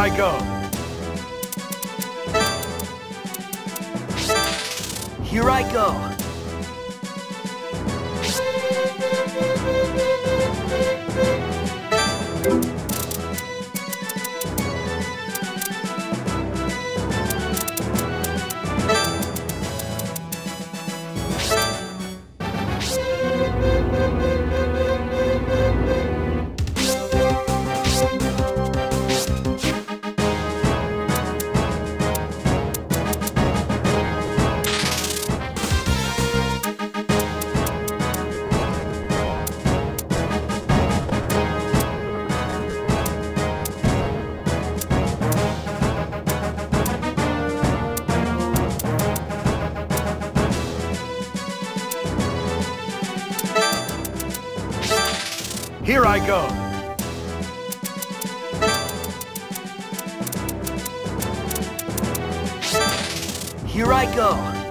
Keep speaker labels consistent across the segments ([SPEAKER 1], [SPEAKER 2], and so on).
[SPEAKER 1] I go.
[SPEAKER 2] Here I go.
[SPEAKER 1] Here I go.
[SPEAKER 2] Here I go.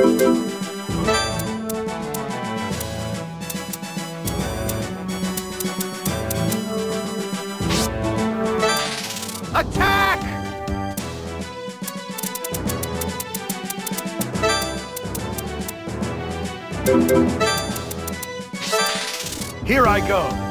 [SPEAKER 1] Attack! Here I go.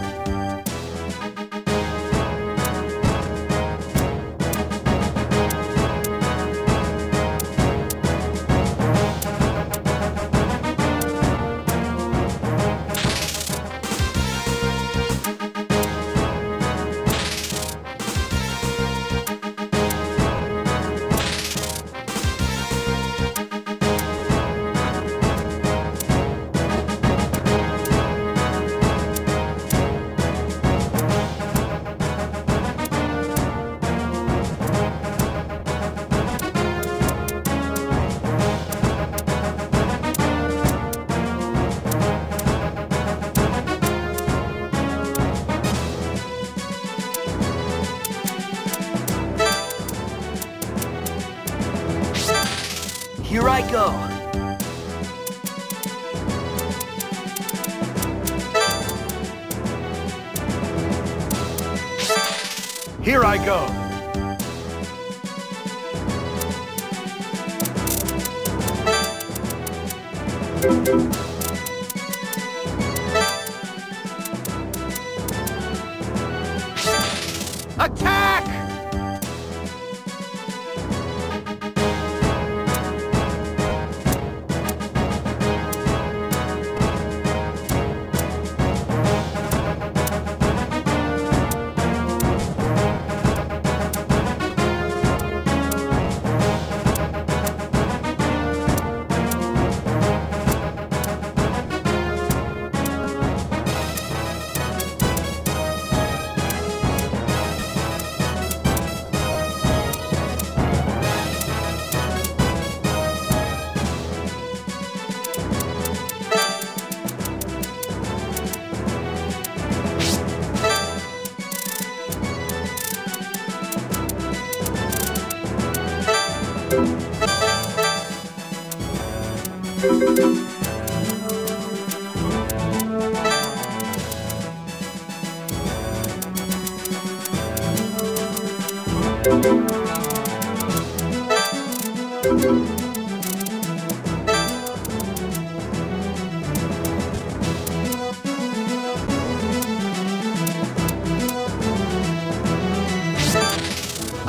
[SPEAKER 2] Here I go.
[SPEAKER 1] Here I go. Attack!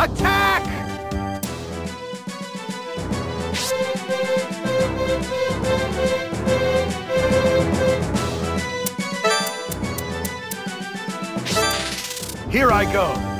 [SPEAKER 1] Attack! Here I go.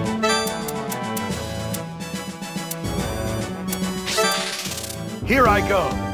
[SPEAKER 1] Here I go.